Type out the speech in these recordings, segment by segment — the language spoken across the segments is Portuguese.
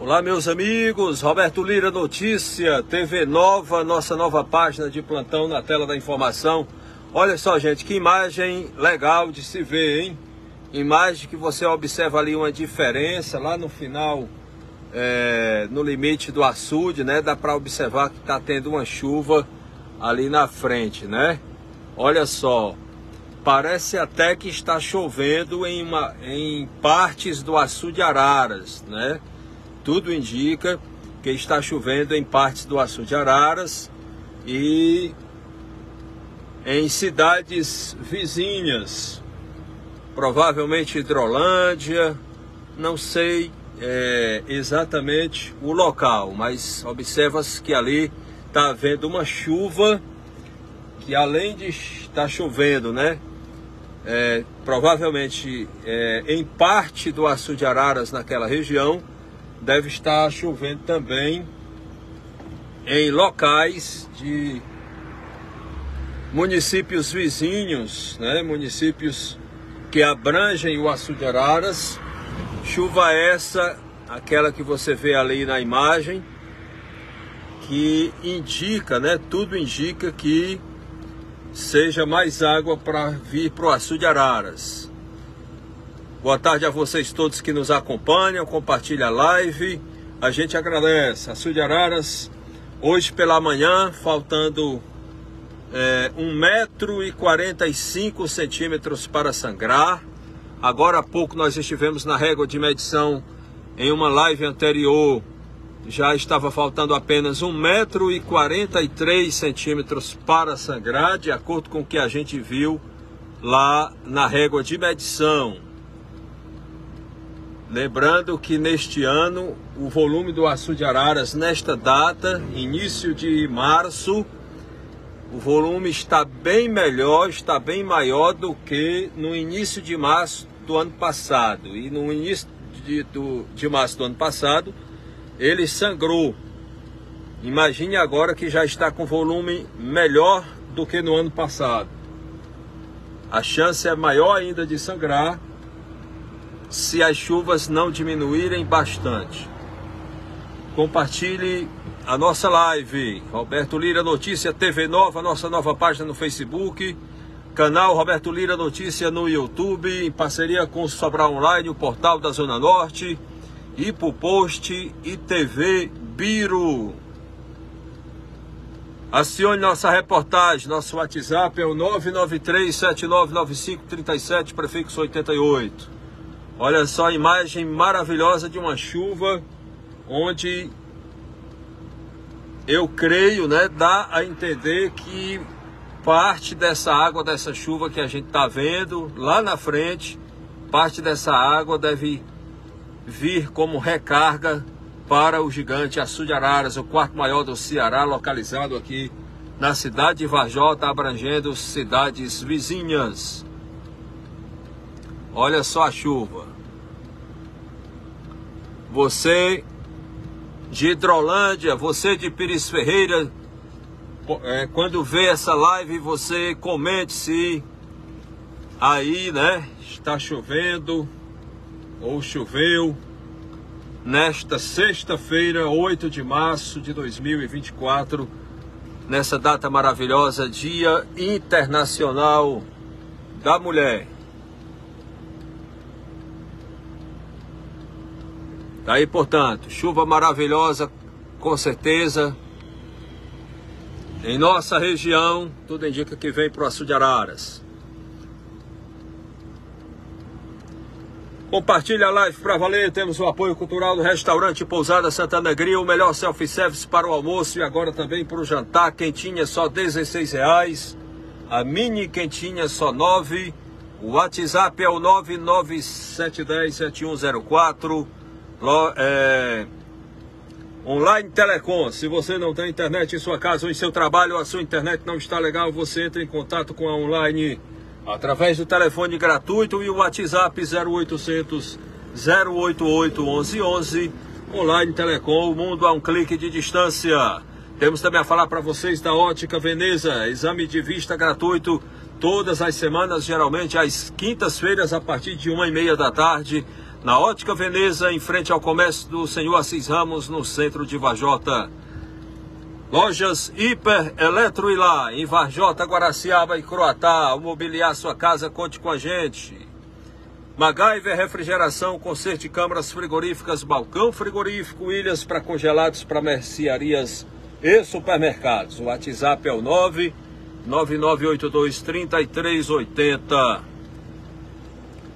Olá, meus amigos. Roberto Lira Notícia, TV Nova, nossa nova página de plantão na tela da informação. Olha só, gente, que imagem legal de se ver, hein? Imagem que você observa ali uma diferença lá no final, é, no limite do açude, né? Dá para observar que está tendo uma chuva ali na frente, né? Olha só, parece até que está chovendo em, uma, em partes do açude Araras, né? Tudo indica que está chovendo em partes do Açude Araras e em cidades vizinhas, provavelmente Hidrolândia, não sei é, exatamente o local, mas observa-se que ali está havendo uma chuva que além de estar chovendo, né? É, provavelmente é, em parte do Açude Araras naquela região, deve estar chovendo também em locais de municípios vizinhos, né? municípios que abrangem o Açude Araras. Chuva essa, aquela que você vê ali na imagem, que indica, né? Tudo indica que seja mais água para vir para o Açude Araras. Boa tarde a vocês todos que nos acompanham, compartilha a live. A gente agradece. Açude de Araras, hoje pela manhã, faltando é, 1,45 centímetros para sangrar. Agora há pouco nós estivemos na régua de medição em uma live anterior. Já estava faltando apenas 1,43 centímetros para sangrar, de acordo com o que a gente viu lá na régua de medição. Lembrando que neste ano o volume do açude Araras, nesta data, início de março, o volume está bem melhor, está bem maior do que no início de março do ano passado. E no início de, do, de março do ano passado, ele sangrou. Imagine agora que já está com volume melhor do que no ano passado. A chance é maior ainda de sangrar se as chuvas não diminuírem bastante. Compartilhe a nossa live. Roberto Lira Notícia TV Nova, nossa nova página no Facebook. Canal Roberto Lira Notícia no YouTube, em parceria com o Sobral Online, o portal da Zona Norte, Ipo Post e TV Biro. Acione nossa reportagem, nosso WhatsApp é o 993 7995 37, prefixo 88. Olha só a imagem maravilhosa de uma chuva onde eu creio, né, dá a entender que parte dessa água dessa chuva que a gente está vendo lá na frente, parte dessa água deve vir como recarga para o gigante Açu de Araras, o quarto maior do Ceará, localizado aqui na cidade de Varjota, abrangendo cidades vizinhas. Olha só a chuva. Você de Hidrolândia, você de Pires Ferreira, é, quando vê essa live, você comente se aí, né, está chovendo ou choveu nesta sexta-feira, 8 de março de 2024, nessa data maravilhosa, Dia Internacional da Mulher. Tá portanto, chuva maravilhosa, com certeza. Em nossa região, tudo indica que vem para o Açude Araras. Compartilhe a live para valer. Temos o apoio cultural do restaurante Pousada Santana Grill, o melhor self-service para o almoço e agora também para o jantar. Quentinha só R$ reais. A mini quentinha só 9. O WhatsApp é o 997107104 é, online Telecom. Se você não tem internet em sua casa ou em seu trabalho, a sua internet não está legal, você entra em contato com a online através do telefone gratuito e o WhatsApp 0800 088 1111. Online Telecom, o mundo a um clique de distância. Temos também a falar para vocês da Ótica Veneza, exame de vista gratuito todas as semanas, geralmente às quintas-feiras, a partir de uma e meia da tarde na Ótica Veneza, em frente ao comércio do Senhor Assis Ramos, no centro de Vajota. Lojas Hiper Eletro Ilá, em Varjota, Guaraciaba e Croatá. Ao mobiliar sua casa, conte com a gente. MacGyver Refrigeração, conserto de câmaras frigoríficas, balcão frigorífico, ilhas para congelados para mercearias e supermercados. O WhatsApp é o 99982 3380.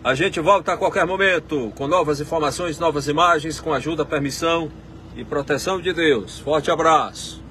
A gente volta a qualquer momento com novas informações, novas imagens, com ajuda, permissão e proteção de Deus. Forte abraço.